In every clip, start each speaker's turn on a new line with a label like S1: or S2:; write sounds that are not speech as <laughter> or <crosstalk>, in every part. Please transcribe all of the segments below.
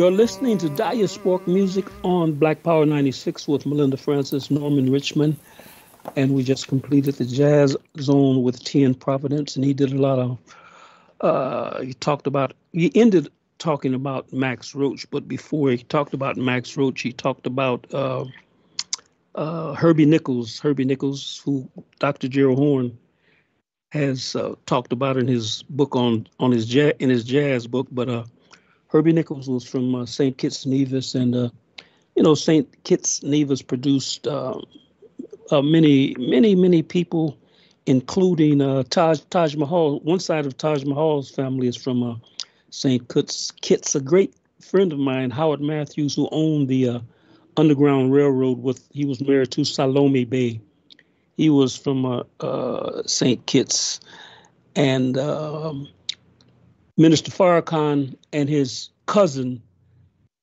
S1: You're listening to Diasporic Music on Black Power 96 with Melinda Francis, Norman Richmond, and we just completed the Jazz Zone with T.N. Providence, and he did a lot of. Uh, he talked about. He ended talking about Max Roach, but before he talked about Max Roach, he talked about uh, uh, Herbie Nichols. Herbie Nichols, who Dr. Gerald Horne has uh, talked about in his book on on his jazz in his jazz book, but uh, Herbie Nichols was from uh, St. Kitts Nevis, and uh, you know St. Kitts Nevis produced uh, uh, many, many, many people, including uh, Taj Taj Mahal. One side of Taj Mahal's family is from St. Kitts. Kitts, a great friend of mine, Howard Matthews, who owned the Underground Railroad. With he was married to Salome Bey. He was from St. Kitts, and um, Minister Farrakhan and his cousin,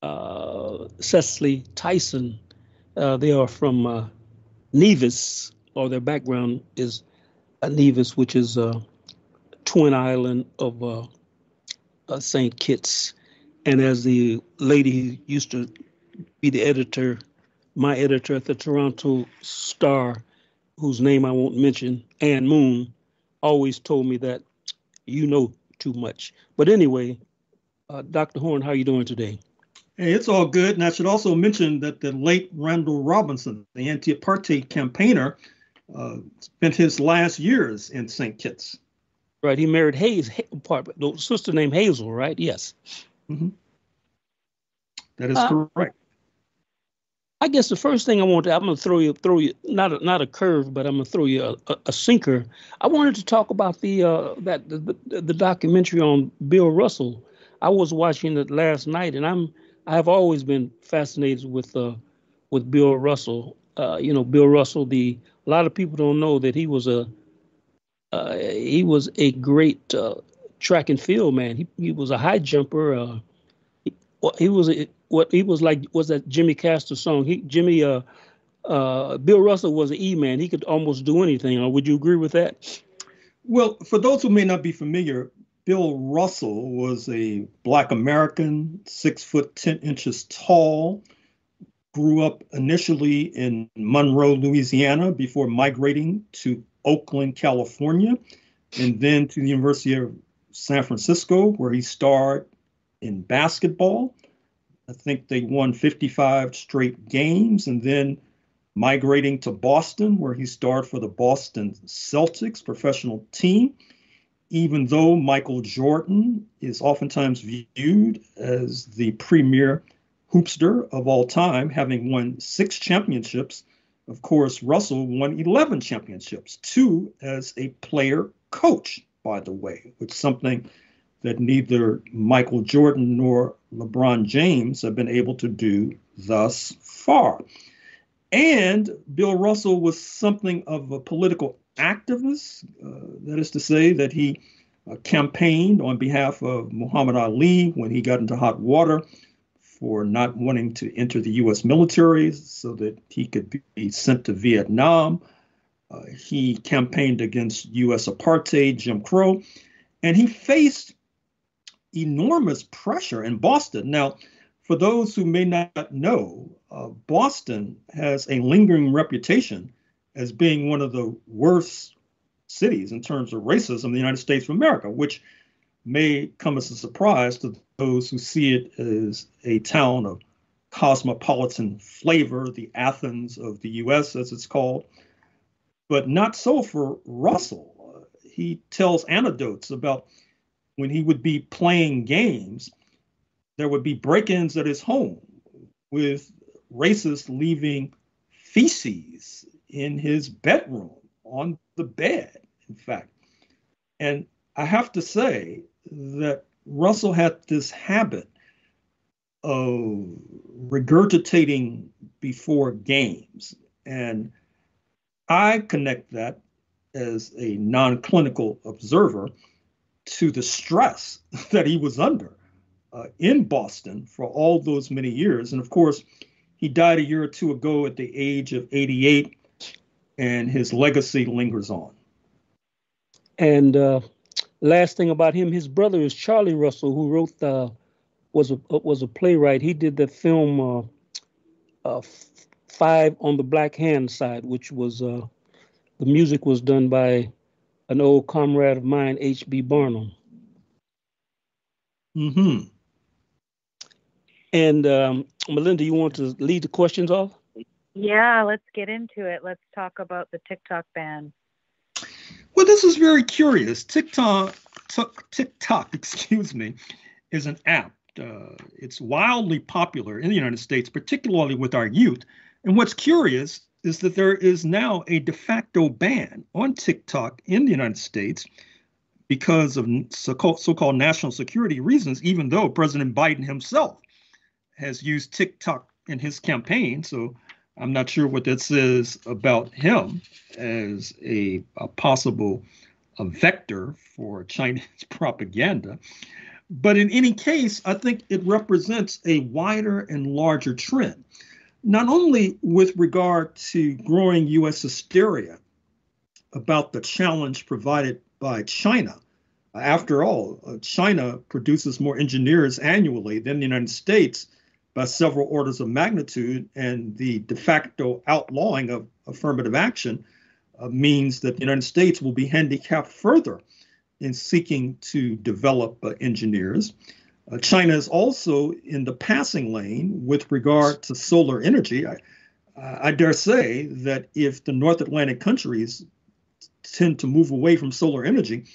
S1: uh, Cicely Tyson, uh, they are from uh, Nevis, or their background is Nevis, which is a twin island of uh, uh, St. Kitts. And as the lady who used to be the editor, my editor at the Toronto Star, whose name I won't mention, Ann Moon, always told me that you know too much. But anyway, uh, Dr. Horne, how are you doing today?
S2: Hey, it's all good. And I should also mention that the late Randall Robinson, the anti apartheid campaigner, uh, spent his last years in St. Kitts.
S1: Right. He married Hayes, the sister named Hazel, right? Yes.
S2: Mm-hmm. That is uh, correct.
S1: I guess the first thing I want to, I'm to throw you, throw you, not a, not a curve, but I'm to throw you a, a, a, sinker. I wanted to talk about the uh, that the, the, the documentary on Bill Russell. I was watching it last night, and I'm I have always been fascinated with uh, with Bill Russell. Uh, you know, Bill Russell. The a lot of people don't know that he was a uh, he was a great uh, track and field man. He he was a high jumper. Uh, he, he was a, what he was like was that Jimmy Castor song. He Jimmy uh uh Bill Russell was an E man. He could almost do anything. Or would you agree with that?
S2: Well, for those who may not be familiar, Bill Russell was a black American, six foot ten inches tall, grew up initially in Monroe, Louisiana, before migrating to Oakland, California, and then to the University of San Francisco, where he starred in basketball I think they won 55 straight games and then migrating to Boston, where he starred for the Boston Celtics professional team. Even though Michael Jordan is oftentimes viewed as the premier hoopster of all time, having won six championships, of course, Russell won 11 championships, two as a player coach, by the way, which is something that neither Michael Jordan nor LeBron James have been able to do thus far. And Bill Russell was something of a political activist. Uh, that is to say, that he uh, campaigned on behalf of Muhammad Ali when he got into hot water for not wanting to enter the U.S. military so that he could be sent to Vietnam. Uh, he campaigned against U.S. apartheid, Jim Crow, and he faced enormous pressure in Boston. Now, for those who may not know, uh, Boston has a lingering reputation as being one of the worst cities in terms of racism in the United States of America, which may come as a surprise to those who see it as a town of cosmopolitan flavor, the Athens of the US, as it's called. But not so for Russell. Uh, he tells anecdotes about when he would be playing games, there would be break ins at his home with racists leaving feces in his bedroom, on the bed, in fact. And I have to say that Russell had this habit of regurgitating before games. And I connect that as a non clinical observer to the stress <laughs> that he was under uh, in Boston for all those many years. And of course, he died a year or two ago at the age of 88, and his legacy lingers on.
S1: And uh, last thing about him, his brother is Charlie Russell, who wrote the was a was a playwright. He did the film uh, uh, Five on the Black Hand side, which was uh, the music was done by an old comrade of mine, H.B. Barnum.
S2: Mm-hmm.
S1: And um, Melinda, you want to lead the questions off?
S3: Yeah, let's get into it. Let's talk about the TikTok ban.
S2: Well, this is very curious. TikTok, TikTok, <laughs> excuse me, is an app. Uh, it's wildly popular in the United States, particularly with our youth. And what's curious is that there is now a de facto ban on TikTok in the United States because of so-called, so-called national security reasons, even though President Biden himself has used TikTok in his campaign. So I'm not sure what that says about him as a, a possible a vector for Chinese <laughs> propaganda. But in any case, I think it represents a wider and larger trend, not only with regard to growing U.S. hysteria about the challenge provided by China. After all, uh, China produces more engineers annually than the United States by several orders of magnitude, and the de facto outlawing of affirmative action uh, means that the United States will be handicapped further in seeking to develop uh, engineers. Uh, China is also in the passing lane with regard to solar energy. I, I dare say that if the North Atlantic countries tend to move away from solar energy,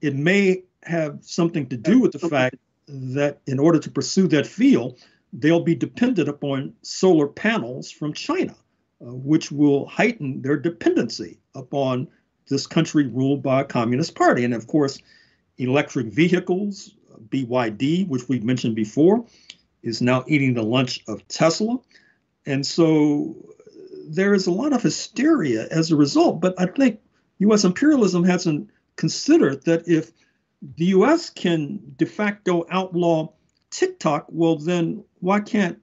S2: it may have something to do with the fact that in order to pursue that field, they'll be dependent upon solar panels from China, uh, which will heighten their dependency upon this country ruled by a communist party. And of course, electric vehicles, BYD, which we've mentioned before, is now eating the lunch of Tesla. And so there is a lot of hysteria as a result. But I think US imperialism hasn't considered that if the US can de facto outlaw TikTok, well, then why can't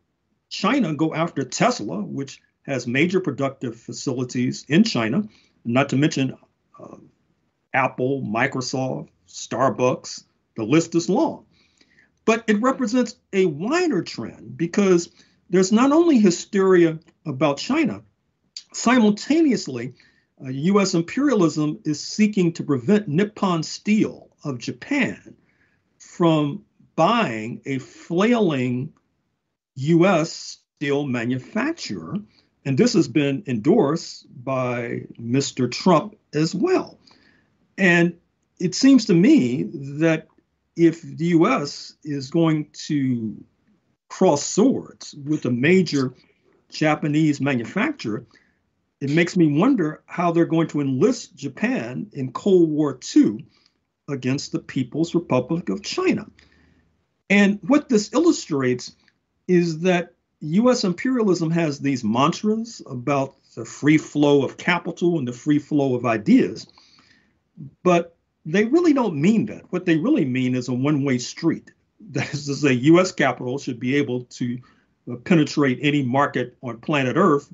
S2: China go after Tesla, which has major productive facilities in China, not to mention uh, Apple, Microsoft, Starbucks, the list is long. But it represents a wider trend because there's not only hysteria about China, simultaneously, uh, US imperialism is seeking to prevent Nippon Steel of Japan from buying a flailing US steel manufacturer. And this has been endorsed by Mr. Trump as well. And it seems to me that if the US is going to cross swords with a major Japanese manufacturer, it makes me wonder how they're going to enlist Japan in Cold War II against the People's Republic of China. And what this illustrates is that US imperialism has these mantras about the free flow of capital and the free flow of ideas, but they really don't mean that. What they really mean is a one way street. That is to say, US capital should be able to uh, penetrate any market on planet Earth,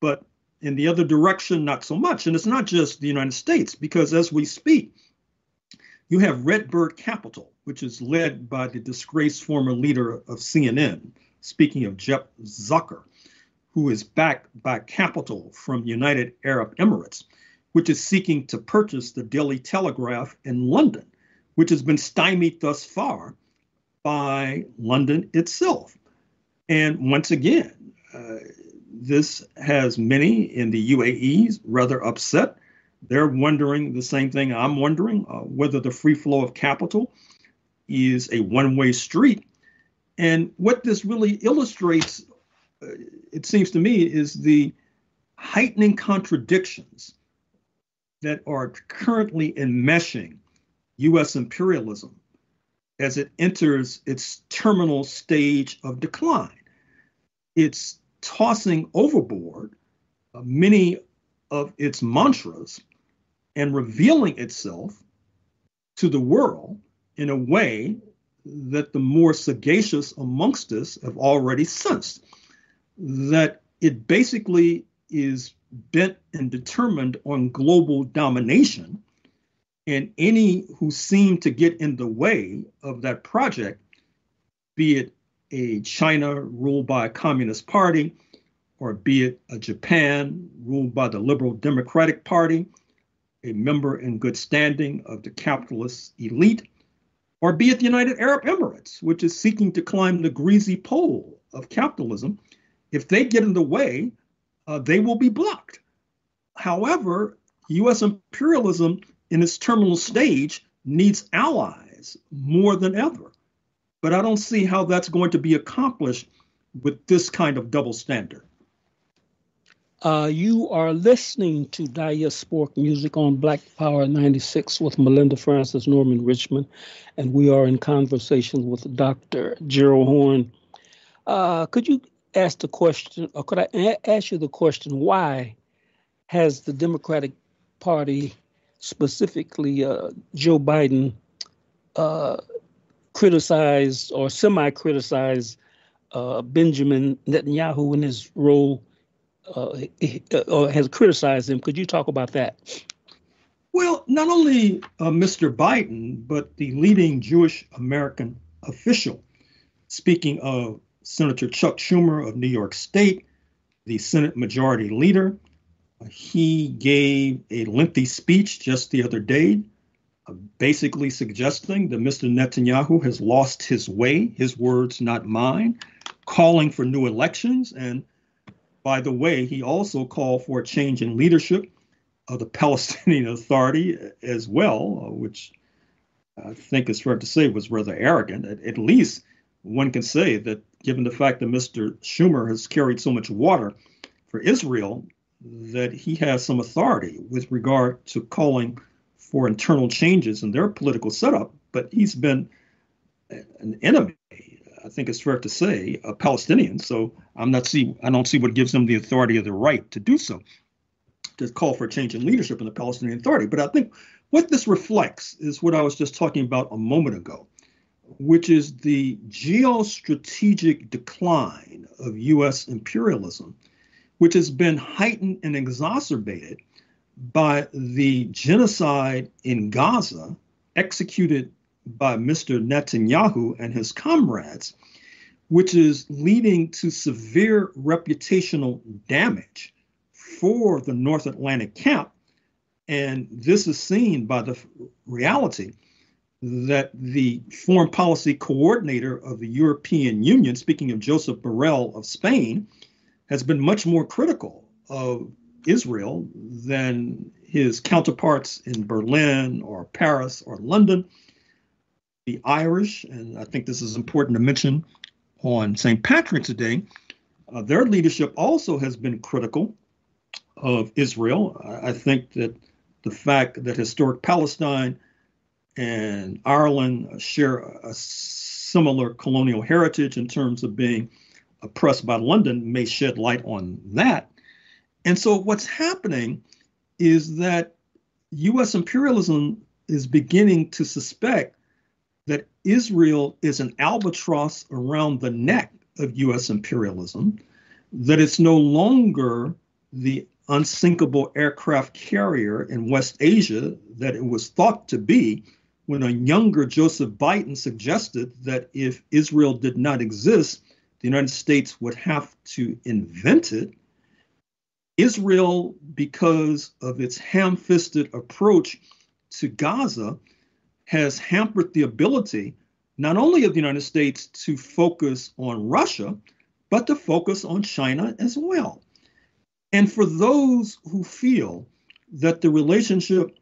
S2: but in the other direction, not so much. And it's not just the United States, because as we speak, you have Redbird Capital, which is led by the disgraced former leader of CNN, speaking of Jeff Zucker, who is backed by capital from United Arab Emirates, which is seeking to purchase the Daily Telegraph in London, which has been stymied thus far by London itself. And once again, uh, this has many in the UAE rather upset they're wondering the same thing I'm wondering uh, whether the free flow of capital is a one way street. And what this really illustrates, uh, it seems to me, is the heightening contradictions that are currently enmeshing US imperialism as it enters its terminal stage of decline. It's tossing overboard uh, many of its mantras and revealing itself to the world in a way that the more sagacious amongst us have already sensed that it basically is bent and determined on global domination. And any who seem to get in the way of that project be it a China ruled by a communist party, or be it a Japan ruled by the Liberal Democratic Party, a member in good standing of the capitalist elite, or be it the United Arab Emirates, which is seeking to climb the greasy pole of capitalism, if they get in the way, uh, they will be blocked. However, US imperialism in its terminal stage needs allies more than ever. But I don't see how that's going to be accomplished with this kind of double standard.
S1: Uh, you are listening to Diasporic Music on Black Power 96 with Melinda Francis Norman Richmond, and we are in conversation with Dr. Gerald Horne. Uh, could you ask the question, or could I a- ask you the question, why has the Democratic Party, specifically uh, Joe Biden, uh, criticized or semi criticized uh, Benjamin Netanyahu in his role? uh, uh, has criticized him. Could you talk about that?
S2: Well, not only uh, Mr. Biden, but the leading Jewish American official. Speaking of Senator Chuck Schumer of New York State, the Senate Majority Leader, uh, he gave a lengthy speech just the other day, uh, basically suggesting that Mr. Netanyahu has lost his way, his words, not mine, calling for new elections and by the way, he also called for a change in leadership of the <laughs> Palestinian Authority as well, uh, which I think is fair to say was rather arrogant. At, at, least one can say that, given the fact that Mr. Schumer has carried so much water for Israel, that he has some authority with regard to calling for internal changes in their political setup. But he's been an enemy I think it's fair to say, a Palestinian. So I'm not see I don't see what gives them the authority or the right to do so, to call for a change in leadership in the Palestinian Authority. But I think what this reflects is what I was just talking about a moment ago, which is the geostrategic decline of U.S. imperialism, which has been heightened and exacerbated by the genocide in Gaza executed by Mr. Netanyahu and his comrades, which is leading to severe reputational damage for the North Atlantic camp. And this is seen by the reality that the foreign policy coordinator of the European Union, speaking of Joseph Borrell of Spain, has been much more critical of Israel than his counterparts in Berlin or Paris or London the Irish, and I think this is important to mention on St. Patrick's Day, uh, their leadership also has been critical of Israel. I think that the fact that historic Palestine and Ireland share a similar colonial heritage in terms of being oppressed by London may shed light on that. And so, what's happening is that US imperialism is beginning to suspect that Israel is an albatross around the neck of US imperialism, that it's no longer the unsinkable aircraft carrier in West Asia that it was thought to be when a younger Joseph Biden suggested that if Israel did not exist, the United States would have to invent it. Israel, because of its ham fisted approach to Gaza, has hampered the ability not only of the United States to focus on Russia, but to focus on China as well. And for those who feel that the relationship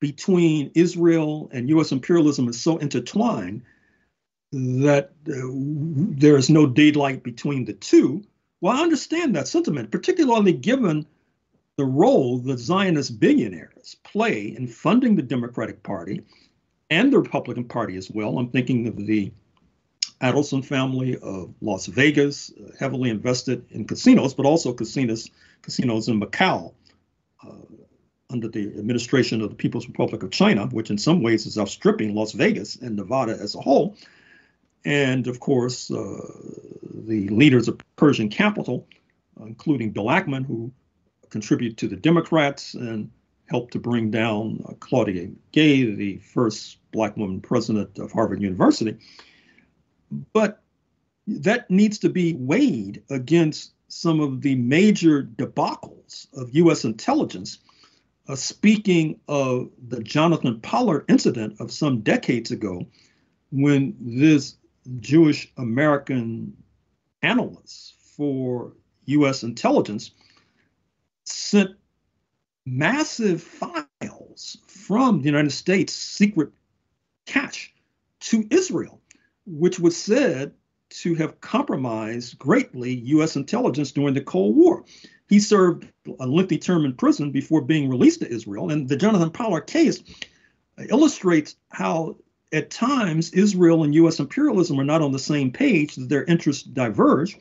S2: between Israel and US imperialism is so intertwined that uh, there is no daylight between the two, well, I understand that sentiment, particularly given the role that Zionist billionaires play in funding the Democratic Party and the Republican Party as well. I'm thinking of the Adelson family of Las Vegas, heavily invested in casinos, but also casinos, casinos in Macau uh, under the administration of the People's Republic of China, which in some ways is outstripping Las Vegas and Nevada as a whole. And of course, uh, the leaders of Persian capital, including Bill Ackman, who contribute to the Democrats and helped to bring down uh, Claudine Gay, the first black woman president of Harvard University. But that needs to be weighed against some of the major debacles of U.S. intelligence. Uh, speaking of the Jonathan Pollard incident of some decades ago, when this Jewish American analyst for U.S. intelligence sent massive files from the United States secret cache to Israel, which was said to have compromised greatly U.S. intelligence during the Cold War. He served a lengthy term in prison before being released to Israel. And the Jonathan Pollard case illustrates how, at times, Israel and U.S. imperialism are not on the same page, that their interests diverge.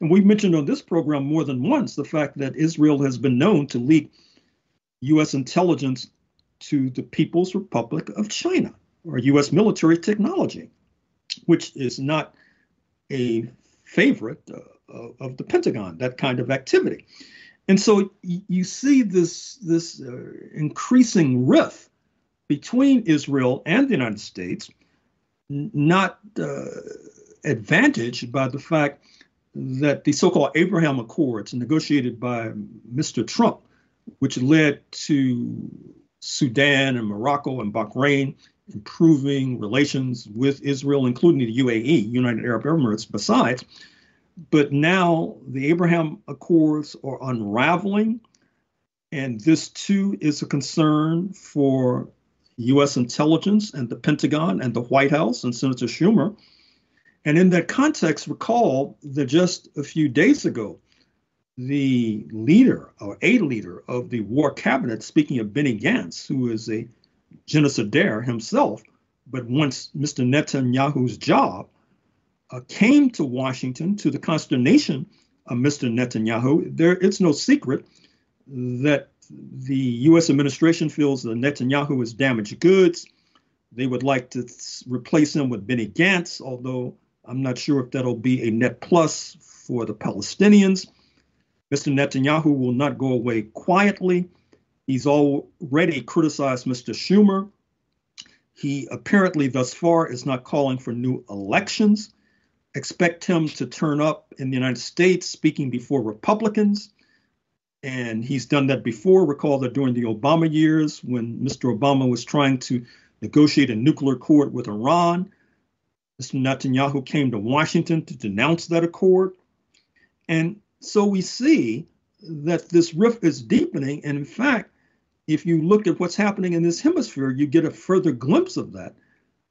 S2: And we've mentioned on this program more than once the fact that Israel has been known to leak U.S. intelligence to the People's Republic of China or U.S. military technology, which is not a favorite uh, of the Pentagon, that kind of activity. And so you see this, this uh, increasing rift between Israel and the United States, not uh, advantaged by the fact that the so called Abraham Accords negotiated by Mr. Trump, which led to Sudan and Morocco and Bahrain improving relations with Israel, including the UAE, United Arab Emirates, besides. But now the Abraham Accords are unraveling, and this too is a concern for U.S. intelligence and the Pentagon and the White House and Senator Schumer. And in that context, recall that just a few days ago, the leader or a leader of the war cabinet, speaking of Benny Gantz, who is a genocidaire himself, but once Mr. Netanyahu's job, uh, came to Washington to the consternation of Mr. Netanyahu. There, it's no secret that the U.S. administration feels that Netanyahu is damaged goods. They would like to replace him with Benny Gantz, although I'm not sure if that'll be a net plus for the Palestinians. Mr. Netanyahu will not go away quietly. He's already criticized Mr. Schumer. He apparently, thus far, is not calling for new elections. Expect him to turn up in the United States speaking before Republicans. And he's done that before. Recall that during the Obama years, when Mr. Obama was trying to negotiate a nuclear accord with Iran, Mr. Netanyahu came to Washington to denounce that accord. And so we see that this rift is deepening. And in fact, if you look at what's happening in this hemisphere, you get a further glimpse of that.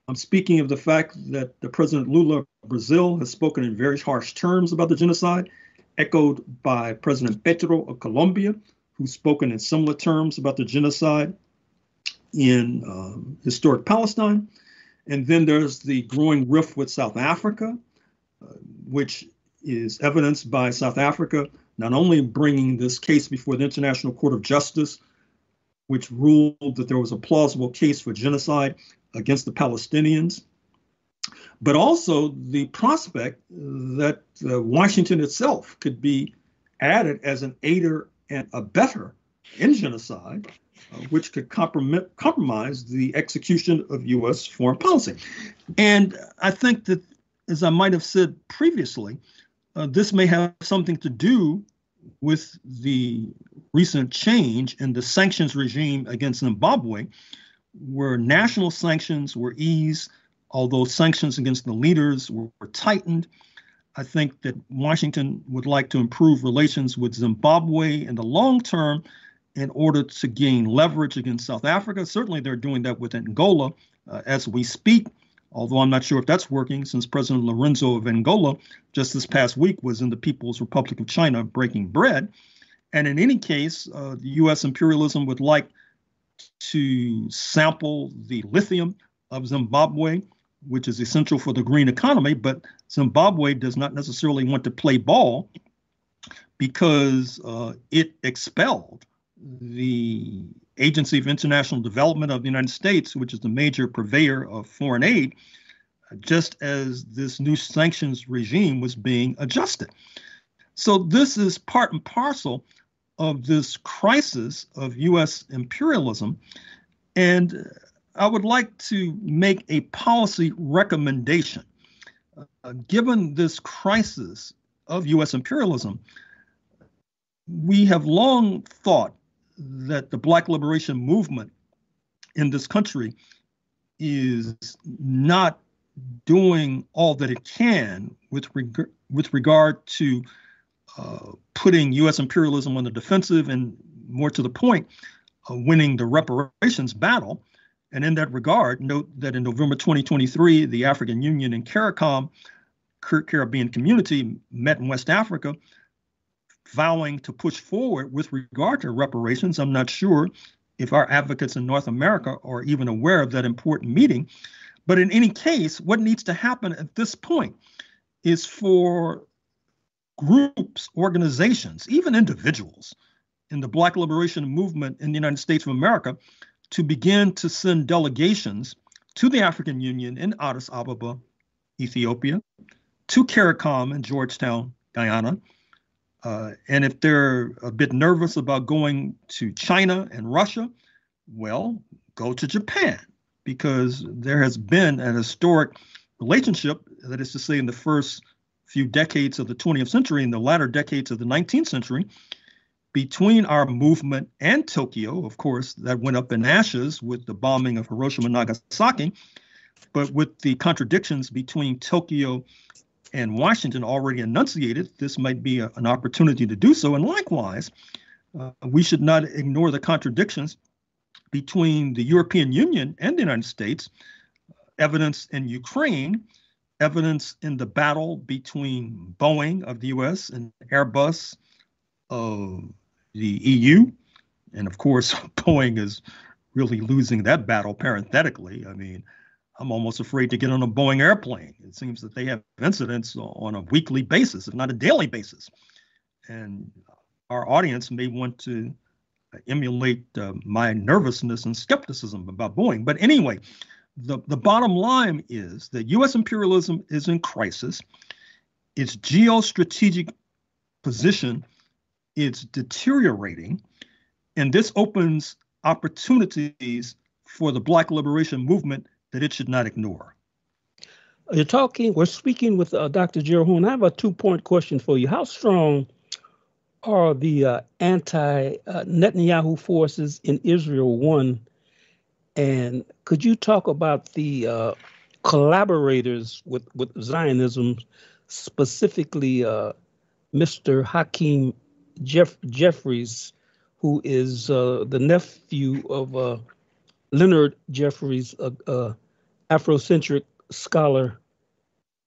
S2: I'm speaking of the fact that the President Lula of Brazil has spoken in very harsh terms about the genocide, echoed by President Petro of Colombia, who's spoken in similar terms about the genocide in um, historic Palestine. And then there's the growing rift with South Africa, uh, which is evidenced by South Africa not only bringing this case before the International Court of Justice, which ruled that there was a plausible case for genocide against the Palestinians, but also the prospect that uh, Washington itself could be added as an aider and abettor in genocide, uh, which could compromise the execution of U.S. foreign policy. And I think that, as I might have said previously, uh, this may have something to do with the recent change in the sanctions regime against Zimbabwe, where national sanctions were eased, although sanctions against the leaders were, were tightened. I think that Washington would like to improve relations with Zimbabwe in the long term in order to gain leverage against South Africa. Certainly, they're doing that with Angola uh, as we speak although I'm not sure if that's working since President Lourenço of Angola just this past week was in the People's Republic of China breaking bread. And in any case, uh, the US imperialism would like to sample the lithium of Zimbabwe, which is essential for the green economy, but Zimbabwe does not necessarily want to play ball because uh, it expelled the Agency of International Development of the United States, which is the major purveyor of foreign aid, just as this new sanctions regime was being adjusted. So, this is part and parcel of this crisis of U.S. imperialism. And I would like to make a policy recommendation. Uh, uh, given this crisis of U.S. imperialism, we have long thought that the Black liberation movement in this country is not doing all that it can with, reg- with regard to uh, putting U.S. imperialism on the defensive and, more to the point, uh, winning the reparations battle. And in that regard, note that in November 2023, the African Union and CARICOM, Caribbean Community, met in West Africa, vowing to push forward with regard to reparations. I'm not sure if our advocates in North America are even aware of that important meeting. But in any case, what needs to happen at this point is for groups, organizations, even individuals in the Black liberation movement in the United States of America to begin to send delegations to the African Union in Addis Ababa, Ethiopia, to CARICOM in Georgetown, Guyana. Uh, and if they're a bit nervous about going to China and Russia, well, go to Japan because there has been an historic relationship, that is to say, in the first few decades of the 20th century and the latter decades of the 19th century, between our movement and Tokyo, of course, that went up in ashes with the bombing of Hiroshima and Nagasaki, but with the contradictions between Tokyo and Washington already enunciated, this might be a, an opportunity to do so. And likewise, uh, we should not ignore the contradictions between the European Union and the United States, evidence in Ukraine, evidence in the battle between Boeing of the US and Airbus of the EU. And of course, <laughs> Boeing is really losing that battle parenthetically. I mean, I'm almost afraid to get on a Boeing airplane. It seems that they have incidents on a weekly basis, if not a daily basis. And our audience may want to emulate uh, my nervousness and skepticism about Boeing. But anyway, the, the bottom line is that US imperialism is in crisis. Its geostrategic position is deteriorating, and this opens opportunities for the Black liberation movement that it should not ignore.
S1: You're talking, we're speaking with uh, Dr. Gerald I have a two point question for you. How strong are the uh, anti uh, Netanyahu forces in Israel, one? And could you talk about the uh, collaborators with, with Zionism, specifically uh, Mr. Hakeem Jeff- Jeffries, who is uh, the nephew of Leonard Jeffries, a, a Afrocentric scholar,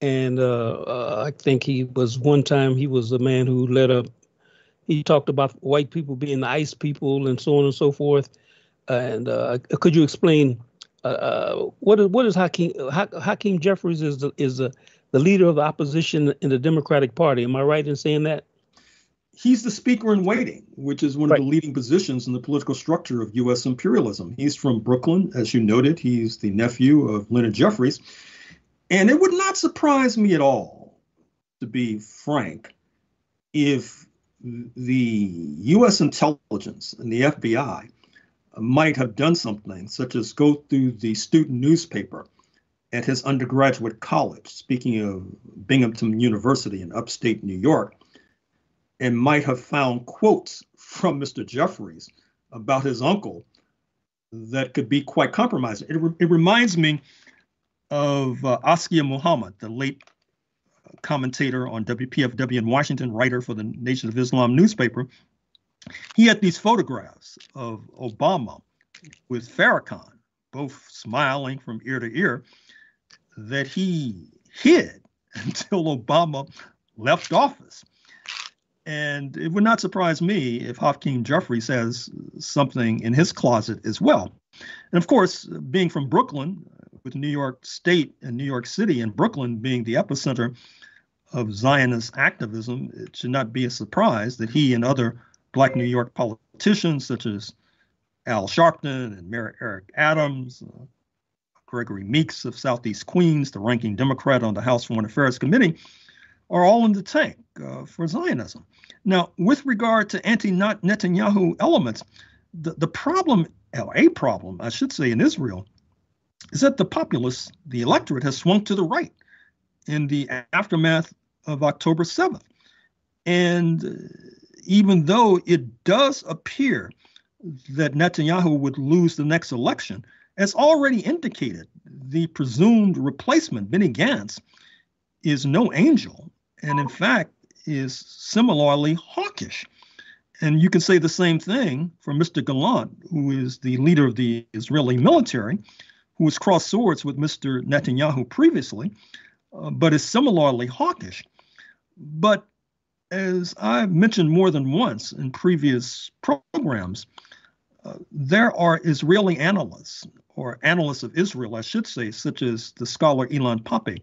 S1: and uh, uh, I think he was one time he was a man who led a. He talked about white people being the ice people and so on and so forth. And uh, could you explain uh, uh, what is what is Hakeem Hakeem Jeffries is the, is the, the leader of the opposition in the Democratic Party? Am I right in saying that?
S2: He's the speaker in waiting, which is one right. of the leading positions in the political structure of U.S. imperialism. He's from Brooklyn, as you noted. He's the nephew of Leonard Jeffries. And it would not surprise me at all, to be frank, if the U.S. intelligence and the FBI might have done something, such as go through the student newspaper at his undergraduate college, speaking of Binghamton University in upstate New York, and might have found quotes from Mr. Jeffries about his uncle that could be quite compromising. It, re- it reminds me of uh, Askia Muhammad, the late commentator on WPFW in Washington, writer for the Nation of Islam newspaper. He had these photographs of Obama with Farrakhan, both smiling from ear to ear, that he hid <laughs> until Obama left office. And it would not surprise me if Hakeem Jeffrey says something in his closet as well. And of course, being from Brooklyn, with New York State and New York City, and Brooklyn being the epicenter of Zionist activism, it should not be a surprise that he and other Black New York politicians, such as Al Sharpton and Mayor Eric Adams, uh, Gregory Meeks of Southeast Queens, the ranking Democrat on the House Foreign Affairs Committee, are all in the tank uh, for Zionism. Now, with regard to anti Netanyahu elements, the, the problem, or a problem, I should say, in Israel, is that the populace, the electorate, has swung to the right. in the aftermath of October 7th. And even though it does appear that Netanyahu would lose the next election, as already indicated, the presumed replacement, Benny Gantz, is no angel, and in fact is similarly hawkish. And you can say the same thing for Mr. Gallant, who is the leader of the Israeli military, who has crossed swords with Mr. Netanyahu previously, uh, but is similarly hawkish. But as I've mentioned more than once in previous programs, uh, there are Israeli analysts, or analysts of Israel, I should say, such as the scholar Ilan Pappé,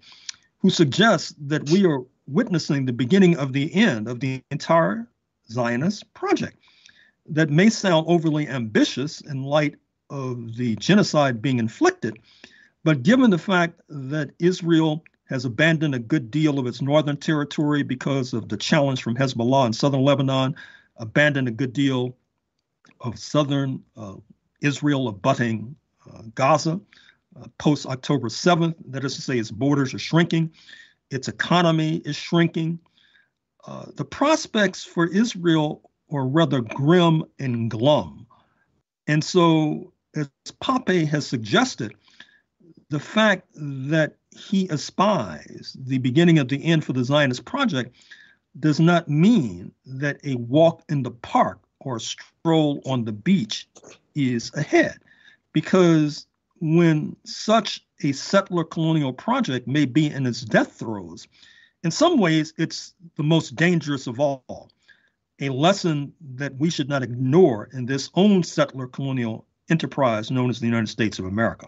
S2: who suggests that we are witnessing the beginning of the end of the entire Zionist project. That may sound overly ambitious in light of the genocide being inflicted, but given the fact that Israel has abandoned a good deal of its northern territory because of the challenge from Hezbollah in southern Lebanon, abandoned a good deal of southern uh, Israel abutting uh, Gaza uh, post October 7th. That is to say, its borders are shrinking, its economy is shrinking. Uh, the prospects for Israel are rather grim and glum. And so, as Pappé has suggested, the fact that he espies the beginning of the end for the Zionist project does not mean that a walk in the park or a stroll on the beach is ahead. Because when such a settler colonial project may be in its death throes, in some ways it's the most dangerous of all. A lesson that we should not ignore in this own settler colonial enterprise known as the United States of America.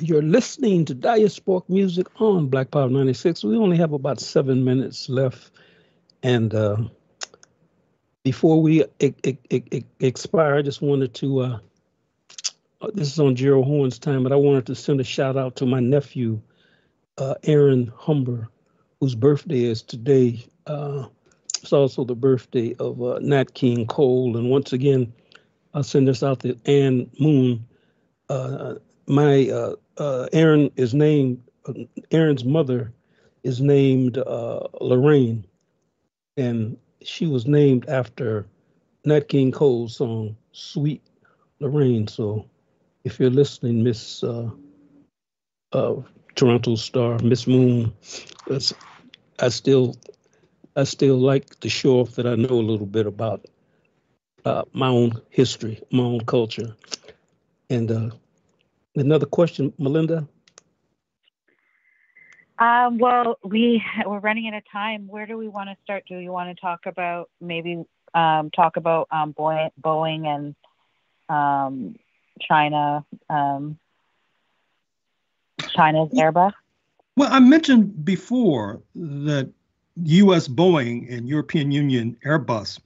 S1: You're listening to Diasporic Music on Black Power 96. We only have about seven minutes left. And uh, before we e- e- expire, I just wanted to, uh, this is on Gerald Horne's time, but I wanted to send a shout out to my nephew, uh, Aaron Humber, whose birthday is today. Uh, it's also the birthday of uh, Nat King Cole. And once again, I'll send this out to Ann Moon. Uh, my uh, uh, Aaron is named uh, Aaron's mother is named uh, Lorraine, and she was named after Nat King Cole's song "Sweet Lorraine." So, if you're listening, Miss uh, uh, Toronto star Miss Moon, I still I still like to show off that I know a little bit about uh, my own history, my own culture, and uh, Another question, Melinda?
S3: Um, well, we we're running out of time. Where do we want to start? Do you want to talk about maybe um, talk about um, Boeing and um, China, um, China's Airbus?
S2: Well, I mentioned before that U.S. Boeing and European Union Airbus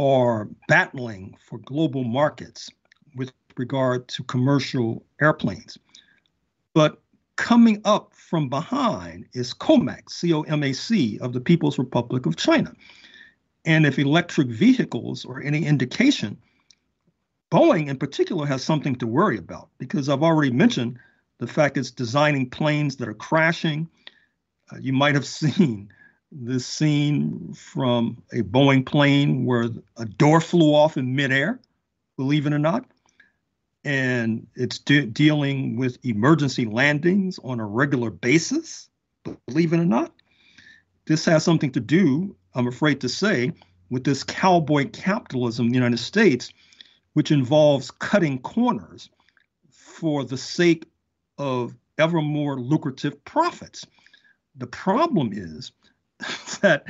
S2: are battling for global markets with regard to commercial airplanes. But coming up from behind is COMAC, C O M A C, of the People's Republic of China. And if electric vehicles are any indication, Boeing in particular has something to worry about because I've already mentioned the fact it's designing planes that are crashing. Uh, you might have <laughs> seen this scene from a Boeing plane where a door flew off in midair, believe it or not and it's de- dealing with emergency landings on a regular basis, believe it or not. This has something to do, I'm afraid to say, with this cowboy capitalism in the United States, which involves cutting corners for the sake of ever more lucrative profits. The problem is <laughs> that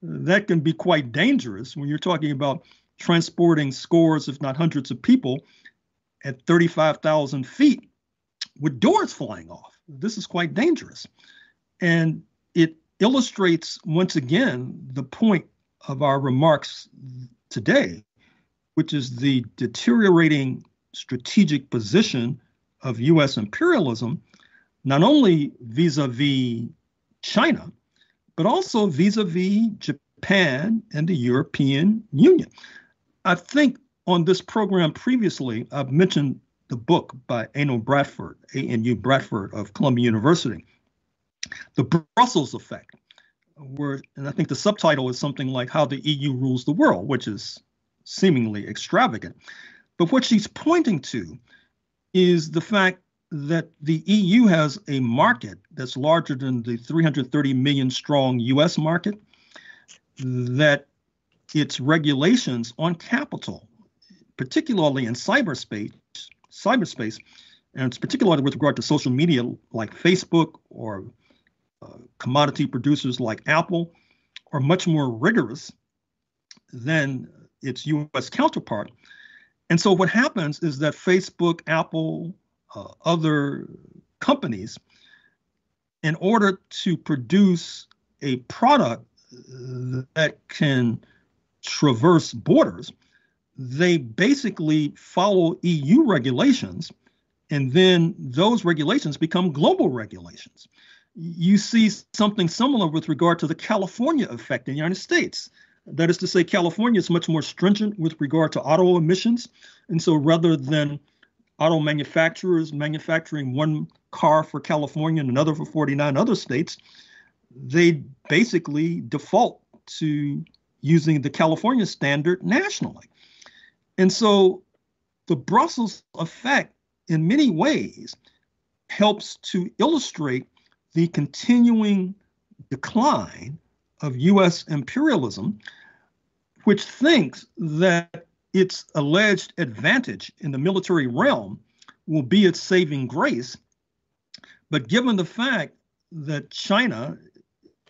S2: that can be quite dangerous when you're talking about transporting scores, if not hundreds of people at 35,000 feet with doors flying off. This is quite dangerous. And it illustrates once again the point of our remarks today, which is the deteriorating strategic position of US imperialism, not only vis a vis China, but also vis a vis Japan and the European Union. I think on this program previously, I've mentioned the book by Anu Bradford, A.N.U. Bradford of Columbia University. the Brussels effect, where, and I think the subtitle is something like How the EU Rules the World, which is seemingly extravagant. But what she's pointing to is the fact that the EU has a market that's larger than the 330 million strong US market, that its regulations on capital, particularly in cyberspace, cyberspace, and it's particularly with regard to social media like Facebook or uh, commodity producers like Apple, are much more rigorous than its US counterpart. And so what happens is that Facebook, Apple, uh, other companies, in order to produce a product that can traverse borders, they basically follow EU regulations, and then those regulations become global regulations. You see something similar with regard to the California effect in the United States. That is to say, California is much more stringent with regard to auto emissions. And so rather than auto manufacturers manufacturing one car for California and another for 49 other states, they basically default to using the California standard nationally. And so the Brussels effect, in many ways, helps to illustrate the continuing decline of US imperialism, which thinks that its alleged advantage in the military realm will be its saving grace. But given the fact that China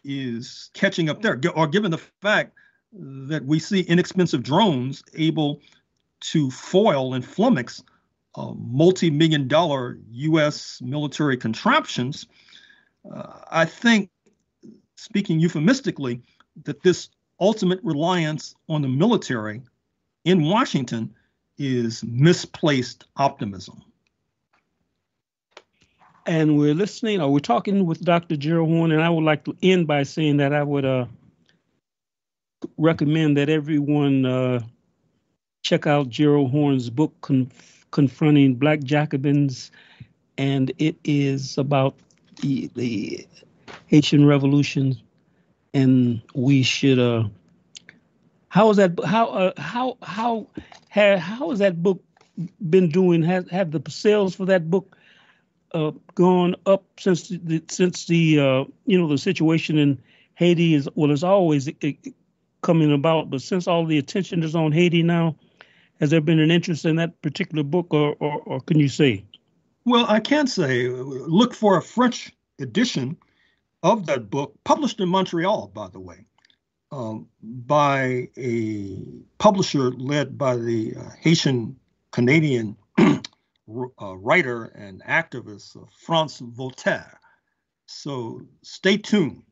S2: is catching up there, or given the fact that we see inexpensive drones able to foil and flummox uh, multi million dollar US military contraptions, uh, I think, speaking euphemistically, that this ultimate reliance on the military in Washington is misplaced optimism.
S1: And we're listening, or we're talking with Dr. Gerald Horne, and I would like to end by saying that I would uh, recommend that everyone uh, check out Gerald Horne's book, Conf- Confronting Black Jacobins, and it is about the, the Haitian Revolution, and we should uh, how is that? How uh, how how how has that book been doing? Have have the sales for that book uh, gone up since the since the uh, you know the situation in Haiti is well, it's always coming about, but since all the attention is on Haiti now, has there been an interest in that particular book, or or, or can you say?
S2: Well, I can say look for a French edition of that book, published in Montreal, by the way um, by a publisher led by the uh, Haitian Canadian <clears throat> uh, writer and activist uh, Frantz Voltaire. So stay tuned.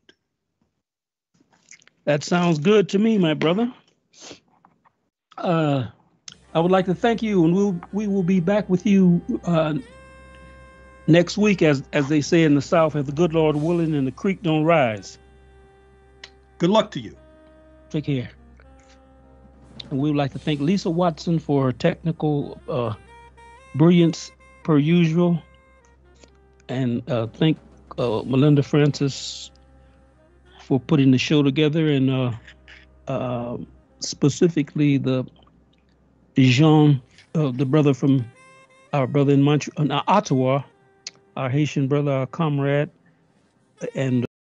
S1: That sounds good to me, my brother. Uh, I would like to thank you, and we'll we will be back with you uh, next week, as as they say in the South, if the good Lord willing and the creek don't rise.
S2: Good luck to you.
S1: Take care. And we would like to thank Lisa Watson for her technical uh, brilliance per usual. And uh, thank uh, Melinda Francis for putting the show together and uh, uh, specifically the Jean, uh, the brother from our brother in Montreal, Ottawa, our Haitian brother, our comrade, and